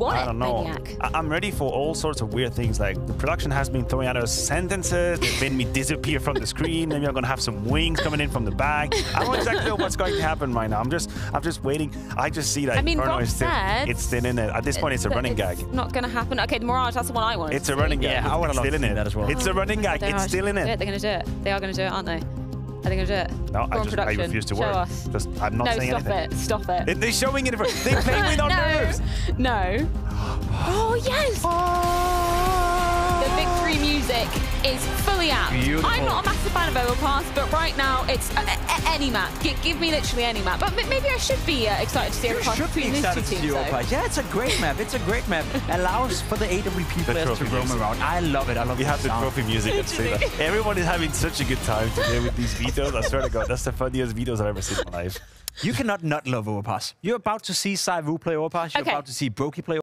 want I don't know. Maniac. I- I'm ready for all sorts of weird things. Like the production has been throwing out us sentences. They've made me disappear from the screen. Maybe I'm gonna have some wings coming in from the back. I don't exactly know what's going to happen right now. I'm just, I'm just waiting. I just see that I mean, Inferno Rob is still, said it's still in it. At this point, it's a running it's gag. not going to happen. Okay, the Mirage, that's the one I want. It's a running gag. Yeah, I It's would've loved still to in see it. that as well. It's a running gag. It's still in gonna it. They're going to do it. They are going to do it, aren't they? Are think to do it? No, I just, I refuse to Show work. us. Just, I'm not no, saying stop anything. it. Stop it. It- They're showing it. in front- They play with our no. nerves. No. Oh, yes. The victory music is fully out. Beautiful. I'm not a massive fan of Overpass, but right now it's uh, any map. G- give me literally any map. But m- maybe I should be uh, excited to see You Overpass should be between these two excited to see teams. though. Yeah, it's a great map. It's a great map. Allows for the AWP players to roam music. around. I love it. I love it. We the have the sound. trophy music. Let's. Everyone is having such a good time today with these videos. I swear to God, that's the funniest videos I've ever seen in my life. You cannot not love Overpass. You're about to see Saivu play Overpass. You're Okay. about to see broky play